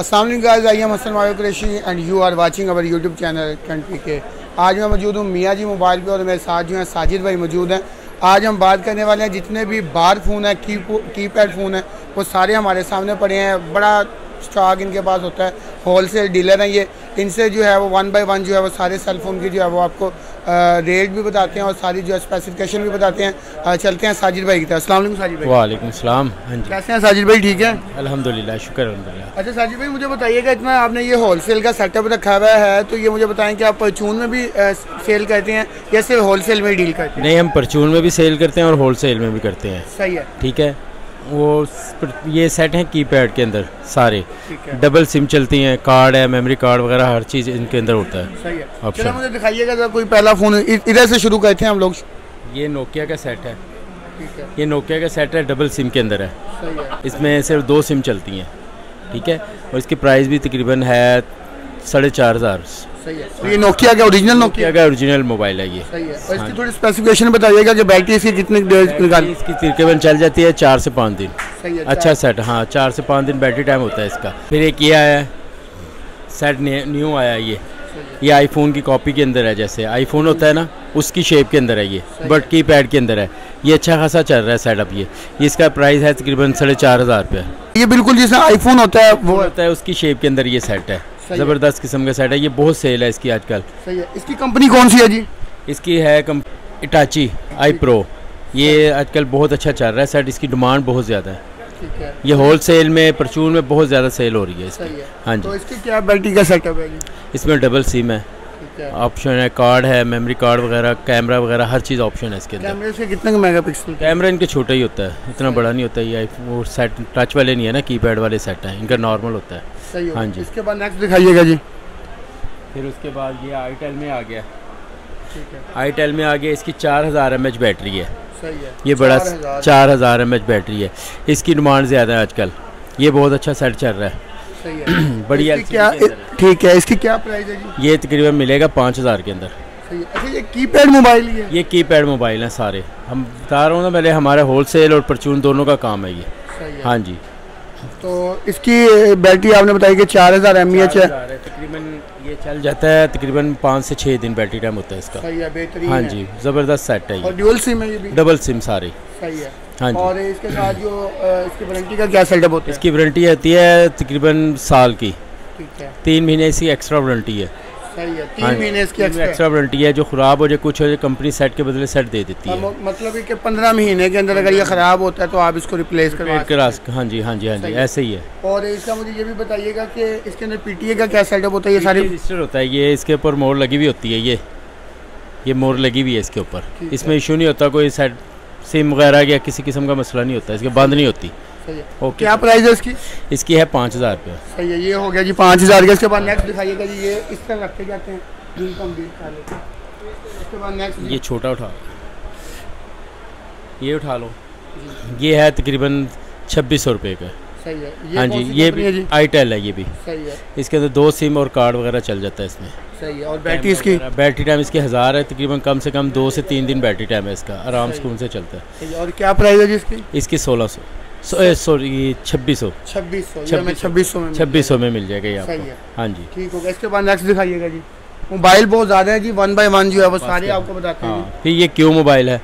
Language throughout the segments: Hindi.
Aslam guys I am Hasan mayo Qureshi and you are watching our YouTube channel country के आज मैं मौजूद हूँ मियाँ जी मोबाइल पे और मेरे साथ जो हैं साजिद भाई मौजूद हैं। आज हम बात करने वाले हैं जितने भी बार फ़ोन हैं की की पैड फ़ोन है, वो सारे हमारे सामने पड़े हैं। बड़ा स्टॉक इनके पास होता है। होल सेल डीलर हैं ये। इनसे जो है वो वन बाई वन जो है वो सारे सेल फ़ोन की जो है वो आपको रेट भी बताते हैं और सारी जो स्पेसिफिकेशन भी बताते हैं। चलते हैं साजिद भाई की तरफ़। असल साजिद भाई। वालेकुम सलाम। हाँ जी। कैसे हैं साजिद भाई? ठीक है? अल्हम्दुलिल्लाह शुक्र अल्हम्दुलिल्लाह। अच्छा साजिद भाई मुझे बताइएगा इतना आपने ये होलसेल का सेटअप रखा हुआ है तो ये मुझे बताएँ कि आप परचून में भी सेल करते हैं या सिर्फ़ होलसेल में डील करते हैं? नहीं हम परचून में भी सेल करते हैं और होलसेल में भी करते हैं। सही है। ठीक है? वो ये सेट हैं कीपैड के अंदर सारे। डबल सिम चलती हैं कार्ड है मेमोरी कार्ड वगैरह हर चीज़ इनके अंदर होता है। सही है। मुझे दिखाइएगा कोई पहला फ़ोन इधर से शुरू करते हैं हम लोग। ये नोकिया का सेट है। ये नोकिया का सेट है डबल सिम के अंदर है। इसमें सिर्फ़ दो सिम चलती हैं। ठीक है? और इसकी प्राइस भी तकरीबन है साढ़े चार हज़ार। तो ये नोकिया का ओरिजिनल नोकिया का ओरिजिनल मोबाइल है ये। सही है। और इसकी हाँ। थोड़ी स्पेसिफिकेशन बताइएगा कि बैटरी इसकी कितनी निकाल इसकी तकरीबन चल जाती है चार से पाँच दिन। सही है अच्छा सेट हाँ चार से पाँच दिन बैटरी टाइम होता है इसका। फिर एक ये आया सेट न्यू आया ये। ये आईफोन की कॉपी के अंदर है जैसे। आईफोन होता है ना उसकी शेप के अंदर है ये बट की पैड के अंदर है। ये अच्छा खासा चल रहा है सेटअप ये। इसका प्राइस है तकरीबन साढ़े चार हज़ार रुपये। ये बिल्कुल जैसे आईफोन होता है वो होता है उसकी शेप के अंदर ये सेट है। ज़बरदस्त किस्म का सेट है। ये बहुत सेल है इसकी आजकल। सही है। इसकी कंपनी कौन सी है जी? इसकी है इटाची आई प्रो ये आजकल बहुत अच्छा चल रहा है। सेट इसकी डिमांड बहुत ज़्यादा है। ये होल सेल में परचून में बहुत ज़्यादा सेल हो रही है इसकी। हाँ। जी तो इसकी क्या बैटरी का सेटअप है इसमें डबल सिम है। ऑप्शन है कार्ड है मेमोरी कार्ड वगैरह कैमरा वगैरह हर चीज़ ऑप्शन है इसके अंदर। कैमरे से कितने मेगापिक्सल कैमरा इनके छोटा ही होता है इतना बड़ा नहीं होता ये वो सेट टच वाले नहीं है ना कीपैड वाले सेट है इनका नॉर्मल होता है। सही हाँ। जी। इसके बाद नेक्स्ट दिखाइएगा जी। फिर उसके बाद ये आई टेल में आ गया। आई टेल में आ गया इसकी चार हज़ार एम बैटरी है। सही है। ये बड़ा चार हज़ार। एम बैटरी है। इसकी डिमांड ज़्यादा है आजकल। ये बहुत अच्छा सेट चल रहा है। बढ़िया क्या ठीक है इसकी क्या प्राइस है जी? ये तकरीबन मिलेगा पाँच हज़ार के अंदर। अच्छा ये कीपैड मोबाइल ही है। ये कीपैड मोबाइल हैं सारे। हम बता रहा हूँ ना पहले हमारे होलसेल और परचून दोनों का काम है ये। हाँ। जी। तो इसकी बैटरी आपने बताई कि चार हज़ार एम एच है। तकरीबन ये चल जाता है तकरीबन पाँच से छः दिन बैटरी टाइम होता है इसका। सही है हाँ जी ज़बरदस्त सेट है और डुअल सिम है ये भी। डबल सिम सारे। सही है। हाँ और इसके साथ जो इसकी वारंटी का क्या सेटअप होता है? इसकी वारंटी आती है तकरीबन साल की। तीन महीने इसकी एक्स्ट्रा वारंटी है। सही है। तीन हाँ महीने इसकी एक्स्ट्रा वारंटी है जो ख़राब हो जाए कुछ हो जाए कंपनी सेट के बदले सेट दे देती है। मतलब कि पंद्रह महीने के अंदर अगर ये ख़राब होता है तो आप इसको रिप्लेस करा हाँ जी हाँ जी हाँ जी ऐसे ही है। और इसका मुझे ये भी बताइएगा कि इसके अंदर पीटीए का क्या सेटअप होता है ये सारे रजिस्टर होता है ये इसके ऊपर मोर लगी हुई होती है ये। ये मोर लगी हुई है इसके ऊपर। इसमें इशू नहीं होता कोई सेट सिम वगैरह या किसी किस्म का मसला नहीं होता इसके बंद नहीं होती। ओके क्या प्राइस है इसकी? इसकी है पाँच हज़ार रुपये। सही है ये हो गया जी पाँच हज़ार का इसके बाद नेक्स्ट दिखाइएगा जी ये इस तरह रखते जाते हैं इसके बाद नेक्स्ट ये छोटा उठा। ये उठा लो। ये है तकरीबन छब्बीस सौ रुपये का। सही है। ये हाँ जी ये भी आई टेल है ये भी। सही है। इसके अंदर दो सिम और कार्ड वगैरह चल जाता है इसमें। सही है और बैटरी इसकी बैटरी टाइम इसकी हज़ार है तकरीबन कम से कम दो से तीन दिन बैटरी टाइम है इसका आराम सुकून से चलता है। और क्या प्राइस है जी इसकी? इसकी सोलह सौ। सॉरी छब्बीस सौ। छब्बीस सौ छब्बीस सौ। में छब्बीस सौ में मिल जाएगा ये आपको। हाँ। जी। ठीक होगा इसके बाद नेक्स्ट दिखाइएगा जी। मोबाइल बहुत ज़्यादा है जी वन बाय वन जो है वो सारे आपको बताते हैं हाँ, फिर ये क्यों मोबाइल है?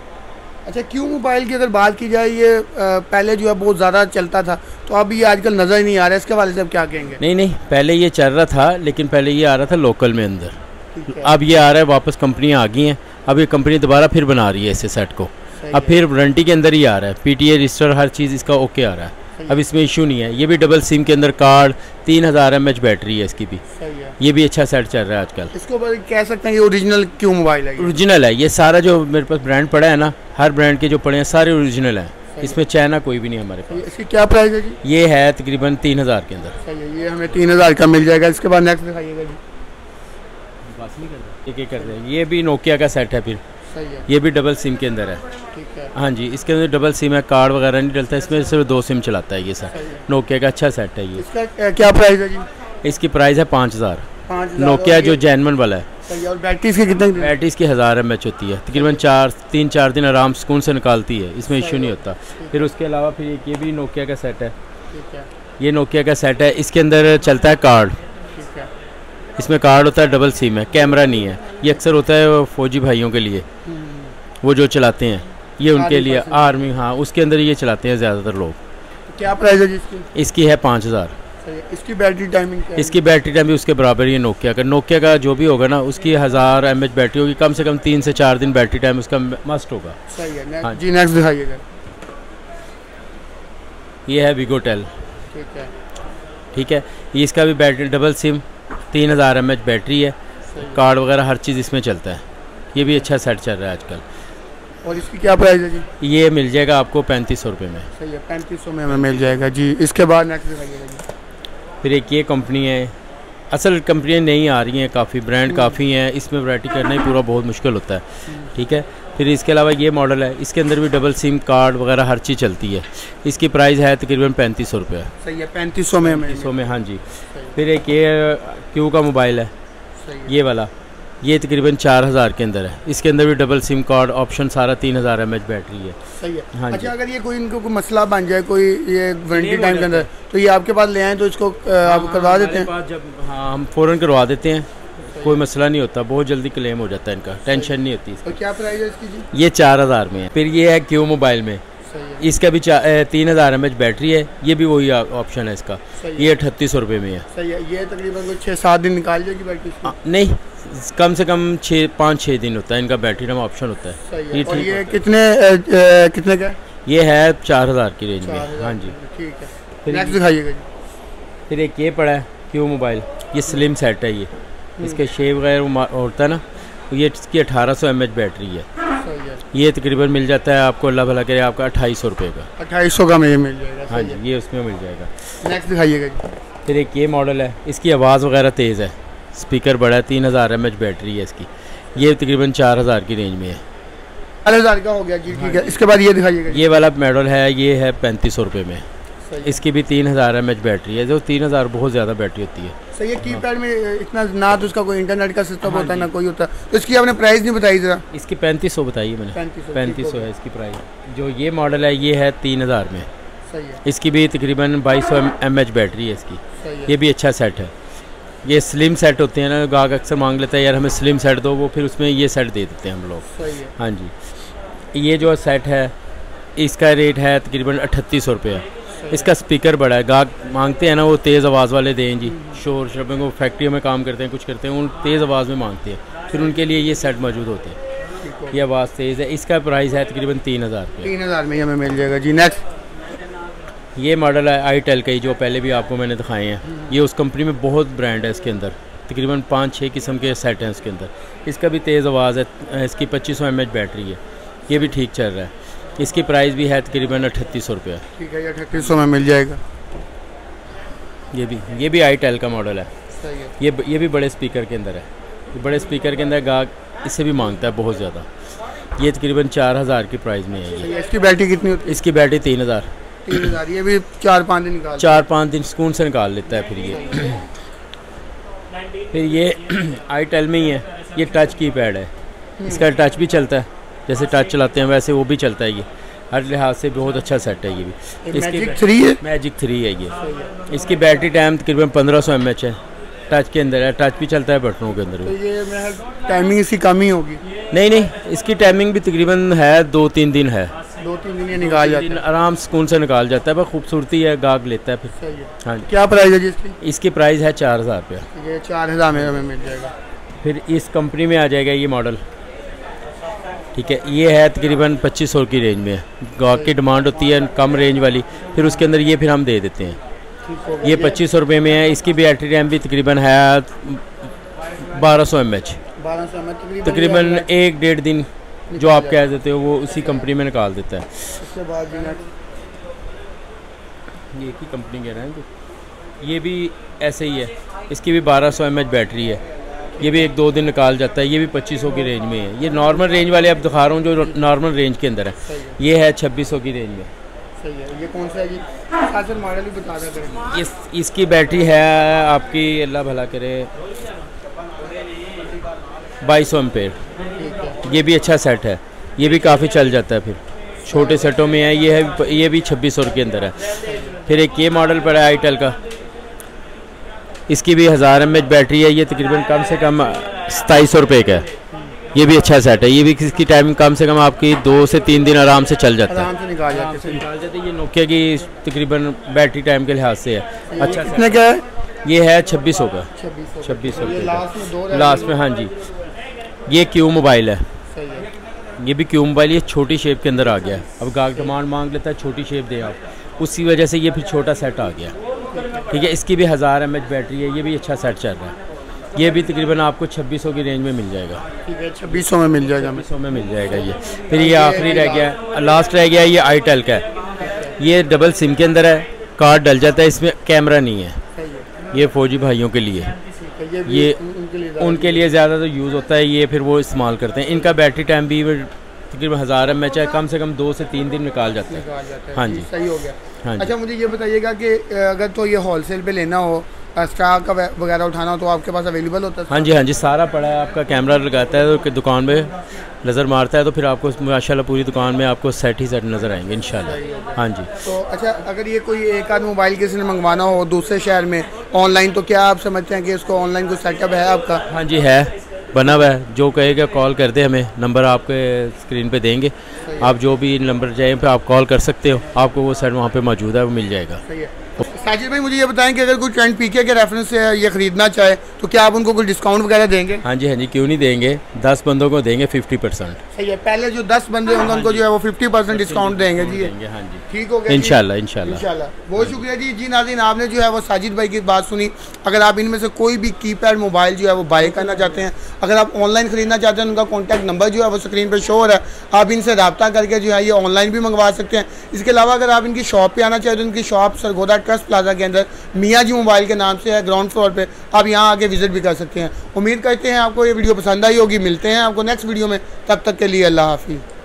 अच्छा क्यों मोबाइल की अगर बात की जाए ये पहले जो है बहुत ज़्यादा चलता था तो अब ये आजकल नज़र ही नहीं आ रहा है। इसके वाले से आप क्या कहेंगे? नहीं नहीं पहले ये चल रहा था लेकिन पहले ये आ रहा था लोकल में अंदर। अब ये आ रहा है वापस कंपनियाँ आ गई हैं। अब ये कंपनी दोबारा फिर बना रही है इसे सेट को। अब फिर वारंटी के अंदर ही आ रहा है। पी टी रजिस्टर हर चीज़ इसका ओके आ रहा है। अब इसमें इशू नहीं है। ये भी डबल सिम के अंदर कार्ड तीन हज़ार एम एच बैटरी है इसकी भी। सही है। ये भी अच्छा सेट चल रहा है आजकल। इसको कह सकते हैं ये ओरिजिनल क्यों मोबाइल है ओरिजिनल है। ये सारा जो मेरे पास ब्रांड पड़ा है ना हर ब्रांड के जो पड़े हैं सारे ओरिजिनल हैं। इसमें चाइना कोई भी नहीं हमारे पास। इसकी क्या प्राइस है जी? ये है तकरीबन तीन हज़ार के अंदर। सही है ये हमें तीन हज़ार का मिल जाएगा। इसके बाद नेक्स्ट दिखाइएगा जी। एक एक कर रहे हैं। ये भी नोकिया का सेट है फिर। ये भी डबल सिम के अंदर है। हाँ। जी इसके अंदर डबल सिम है कार्ड वगैरह नहीं डलता इसमें सिर्फ़ दो सिम चलाता है ये सर नोकिया का अच्छा सेट है ये। इसका क्या प्राइस है जी? इसकी प्राइस है पाँच हज़ार। नोकिया जो जैनमन वाला है। और बैटरी इसकी कितनी बैटरी इसकी हज़ार एम एच होती है। तकरीबन चार तीन चार दिन आराम सुकून से निकालती है। इसमें इशू नहीं होता। फिर उसके अलावा फिर ये भी नोकिया का सेट है। ये नोकिया का सेट है। इसके अंदर चलता है कार्ड इसमें कार्ड होता है डबल सिम है कैमरा नहीं है। ये अक्सर होता है फौजी भाइयों के लिए। वो जो चलाते हैं ये उनके लिए आर्मी हाँ। उसके अंदर ये चलाते हैं ज़्यादातर लोग। क्या प्राइस है इसकी? इसकी है पाँच हज़ार। इसकी बैटरी टाइमिंग क्या है? इसकी बैटरी टाइम भी उसके बराबर ही है नोकिया का। नोकिया का जो भी होगा ना उसकी हज़ार एम बैटरी होगी। कम से कम तीन से चार दिन बैटरी टाइम उसका मस्ट होगा। सही है। हाँ जी। नेक्स्ट दिखाइएगा। ये है वीगो टेल ठीक है। ठीक है। इसका भी बैटरी डबल सिम तीन हज़ार एम बैटरी है। कार्ड वगैरह हर चीज़ इसमें चलता है। ये भी अच्छा सेट चल रहा है आजकल। और इसकी क्या प्राइस है जी? ये मिल जाएगा आपको पैंतीस सौ रुपये में। सही है पैंतीस सौ में हमें मिल जाएगा जी। इसके बाद नेक्स्ट दिखाइएगा फिर एक ये कंपनी है। असल कंपनियाँ नहीं आ रही हैं काफ़ी ब्रांड काफ़ी हैं। इसमें वैरायटी करना ही पूरा बहुत मुश्किल होता है। ठीक है? फिर इसके अलावा ये मॉडल है इसके अंदर भी डबल सिम कार्ड वगैरह हर चीज़ चलती है। इसकी प्राइस है तकरीबन पैंतीस सौ रुपये। सही है पैंतीस सौ में हमें सौ में हाँ जी। फिर एक ये क्यू का मोबाइल है ये वाला ये तकरीबन चार हज़ार के अंदर है। इसके अंदर भी डबल सिम कार्ड ऑप्शन सारा तीन हज़ार एम बैटरी है। सही है। हाँ। अच्छा अगर ये कोई इनको कोई मसला बन जाए कोई ये वारंटी टाइम के अंदर तो ये आपके पास ले आए तो इसको आप करवा देते हैं? जब हाँ हम फ़ौरन करवा देते हैं। कोई मसला नहीं होता बहुत जल्दी क्लेम हो जाता है इनका टेंशन नहीं होती इसकी। और क्या प्राइस है इसकी जी? ये चार हज़ार में है फिर ये है क्यू मोबाइल में। सही है। इसका भी अ, तीन हज़ार एम बैटरी है ये भी वही ऑप्शन है इसका। ये अठतीस सौ रुपये में है। सही है ये तकरीबन छः सात दिन निकाल जाएगी बैटरी नहीं कम से कम छः पाँच छः दिन होता है इनका बैटरी नाम ऑप्शन होता है। ये ठीक ये है। कितने कितने का ये है चार हज़ार की रेंज में। हाँ जी। ठीक है। फिर एक ये पड़ा है क्यू मोबाइल ये स्लिम सेट है ये। इसके शेप वगैरह वो होता है ना तो ये इसकी अठारह सौ एम बैटरी है। ये तकरीबन मिल जाता है आपको अल्लाह भला करे आपका अट्ठाईस सौ रुपये का। अट्ठाईस सौ का में ये मिल जाएगा हाँ जी ये उसमें मिल जाएगा। नेक्स्ट दिखाइएगा जी। फिर एक ये मॉडल है इसकी आवाज़ वगैरह तेज़ है। स्पीकर बड़ा है तीन हज़ार एम बैटरी है इसकी। ये तकरीबन चार हज़ार की रेंज में है। चार हज़ार का हो गया जी ठीक है। इसके बाद ये दिखाइएगा ये वाला मॉडल है ये है पैंतीस सौ रुपये में। इसकी भी तीन हज़ार एम बैटरी है। जो तीन हज़ार बहुत ज़्यादा बैटरी होती है। सही है कीपैड में इतना ना तो उसका कोई इंटरनेट का सिस्टम हाँ होता है ना कोई होता। है तो इसकी आपने प्राइस नहीं बताई ज़रा? इसकी पैंतीस सौ बताइए मैंने। पैंतीस सौ है इसकी प्राइस जो ये मॉडल है ये है तीन हज़ार में। सही है। इसकी भी तकरीबन बाईस सौ एम बैटरी है इसकी। ये भी अच्छा सेट है। ये स्लिम सेट होते हैं ना गाहक अक्सर मांग लेता है यार हमें स्लिम सेट दो वो फिर उसमें ये सेट दे देते हैं हम लोग। हाँ। जी। ये जो सेट है इसका रेट है तकरीबन अठतीस सौ रुपये। इसका स्पीकर बड़ा है। गाहक मांगते हैं ना वो तेज़ आवाज़ वाले दें जी। शोर शरबे को फैक्ट्रियों में काम करते हैं कुछ करते हैं उन तेज़ आवाज़ में मांगते हैं। फिर उनके लिए ये सेट मौजूद होते हैं। ये आवाज़ तेज़ है। इसका प्राइस है तकरीबन तीन हज़ार तीन हज़ार में हमें मिल जाएगा। जी नेक्स्ट ये मॉडल है आई टेल का ही जो पहले भी आपको मैंने दिखाए हैं। ये उस कंपनी में बहुत ब्रांड है इसके अंदर। तकरीबन पाँच छः किस्म के सेट हैं इसके अंदर। इसका भी तेज़ आवाज़ है। इसकी पच्चीस सौ एम बैटरी है। ये भी ठीक चल रहा है। इसकी प्राइस भी है तकरीबन अठतीस सौ रुपये। ठीक है ये अठतीस सौ में मिल जाएगा। ये भी ये भी आई टेल का मॉडल है। सही है। ये ये भी बड़े स्पीकर के अंदर है। ये बड़े स्पीकर के अंदर गाहक इससे भी माँगता है बहुत ज़्यादा। ये तकरीबन चार हज़ार की प्राइस में है इसकी बैटरी कितनी होती है? इसकी बैटरी तीन हज़ार। तीन हज़ार ये भी चार पाँच दिन निकाल चार पाँच दिन सुकून से निकाल लेता है फिर ये। फिर ये आई टेल में ही है। ये टच की पैड है। इसका टच भी चलता है। जैसे टच चलाते हैं वैसे वो भी चलता है ये। हर लिहाज से बहुत अच्छा सेट है ये भी। मैजिक थ्री है? मैजिक थ्री है ये। इसकी बैटरी टाइम तकरीबन पंद्रह सौ एम है। टच के अंदर है। टच भी चलता है बटनों के अंदर तो भी ये टाइमिंग इसकी कम ही होगी। नहीं नहीं इसकी टाइमिंग भी तकरीबन है दो तीन दिन है। दो तीन दिन ये निकाल जाते हैं। आराम सुकून से निकाल जाता है। पर खूबसूरती है गाग लेता है फिर। सही है। हाँ क्या प्राइस है जी इसकी? इसकी प्राइस है चार हज़ार रुपया। चार हज़ार में हमें मिल जाएगा। फिर इस कंपनी में आ जाएगा ये मॉडल ठीक है, ये है तकरीबन पच्चीस सौ की रेंज में गाहक की डिमांड होती है, कम रेंज वाली, फिर उसके अंदर ये फिर हम दे देते हैं। ये पच्चीस सौ रुपये में है, इसकी बैटरी रैम भी तकरीबन है, बारह सौ एम एच तकरीबन एक डेढ़ दिन जो आप कह देते हो, वो उसी कंपनी में निकाल देता है। ये की कंपनी कह रहे हैं ये भी ऐसे ही है। इसकी भी बारह सौ एम एच बैटरी है। ये भी एक दो दिन निकाल जाता है ये भी पच्चीस की रेंज में है। ये नॉर्मल रेंज वाले आप दिखा रहा हूँ जो नॉर्मल रेंज के अंदर है। ये है छब्बीस सौ की रेंज में। सही है। ये कौन सा है जी? मॉडल बता रहा इस इसकी बैटरी है आपकी अल्लाह भला करे बाईस सौ एम्पेयर। ये भी अच्छा सेट है। ये भी काफ़ी चल जाता है फिर। छोटे सेटों में है ये है ये भी छब्बीस सौ के अंदर है। फिर एक ये मॉडल पड़ा है आईटेल का। इसकी भी हज़ार एम बैटरी है ये तकरीबन कम से कम सताईस सौ रुपये का है। ये भी अच्छा सेट है ये भी इसकी टाइमिंग कम से कम आपकी दो से तीन दिन आराम से चल जाता है। निकाल जाते हैं। निकाल जाते ये नोकिया की तकरीबन बैटरी टाइम के लिहाज से है। अच्छा कितने का है? ये है छब्बीस सौ का। छब्बीस सौ। लास्ट में हाँ जी। ये क्यू मोबाइल है। ये भी क्यू मोबाइल ये छोटी शेप के अंदर आ गया है। अब गाग डिमांड मांग लेता है छोटी शेप दे आप। उसी वजह से ये फिर छोटा सेट आ गया ठीक है इसकी भी हज़ार एम बैटरी है ये भी अच्छा सेट चल रहा है। ये भी तकरीबन आपको छब्बीस सौ की रेंज में मिल जाएगा। ठीक है छब्बीस सौ में मिल जाएगा। छब्बीस में मिल जाएगा ये। फिर ये आखिरी रह गया लास्ट रह गया ये आईटेल का है। ये डबल सिम के अंदर है कार्ड डल जाता है इसमें कैमरा नहीं है। ये फौजी भाइयों के लिए। ये ये उनके लिए ज़्यादा तो यूज़ होता है ये फिर वो इस्तेमाल करते हैं। इनका बैटरी टाइम भी तकरीबन हज़ार एम एच है कम से कम दो से तीन दिन निकाल जाता है। है जी। सही हो गया। अच्छा मुझे ये बताइएगा कि अगर तो ये होलसेल पे लेना हो स्टॉक का वगैरह उठाना हो तो आपके पास अवेलेबल होता है हाँ जी हाँ जी सारा पड़ा है आपका कैमरा लगाता है तो दुकान में नज़र मारता है तो फिर आपको माशाल्लाह पूरी दुकान में आपको सेट ही सेट नज़र आएँगे इंशाल्लाह। हाँ। जी। तो अच्छा अगर ये कोई एक आध मोबाइल किसी ने मंगवाना हो दूसरे शहर में ऑनलाइन तो क्या आप समझते हैं कि इसको ऑनलाइन कोई सेटअप है आपका? हाँ जी है। बना हुआ है। जो कहेगा कॉल कर दे हमें। नंबर आपके स्क्रीन पे देंगे। आप जो भी नंबर चाहिए पे आप कॉल कर सकते हो। आपको वो सर वहाँ पे मौजूद है वो मिल जाएगा। सही है। साजिद भाई मुझे ये बताएँ कि अगर कोई ट्रेंड पीके के रेफरेंस से ये खरीदना चाहे तो क्या आप उनको कोई डिस्काउंट वगैरह देंगे? हाँ जी हाँ जी क्यों नहीं देंगे? दस बंदों को देंगे फिफ्टी परसेंट सही है पहले जो दस बंदे होंगे उनको जो है वो फिफ्टी परसेंट डिस्काउंट देंगे जी। हाँ जी। ठीक हो गया इंशाल्लाह इंशाल्लाह। बहुत शुक्रिया जी। जी नाज़रीन आपने जो है वो साजिद भाई की बात सुनी। अगर आप इनमें से कोई भी कीपैड मोबाइल जो है वो बाय करना चाहते हैं अगर आप ऑनलाइन ख़रीदना चाहते हैं उनका कॉन्टैक्ट नंबर जो है वो स्क्रीन पर शो हो रहा है आप इनसे रब्ता करके जो है ये ऑनलाइन भी मंगवा सकते हैं। इसके अलावा अगर आप इनकी शॉप पे आना चाहें तो इनकी शॉप सरगोदा ट्रस्ट प्लाजा के अंदर मियाँ जी मोबाइल के नाम से है ग्राउंड फ्लोर पर आप यहाँ आके विज़िट भी कर सकते हैं। उम्मीद करते हैं आपको ये वीडियो पसंद आई होगी। मिलते हैं आपको नेक्स्ट वीडियो में। तब तक के लिए अल्लाह हाफिज़।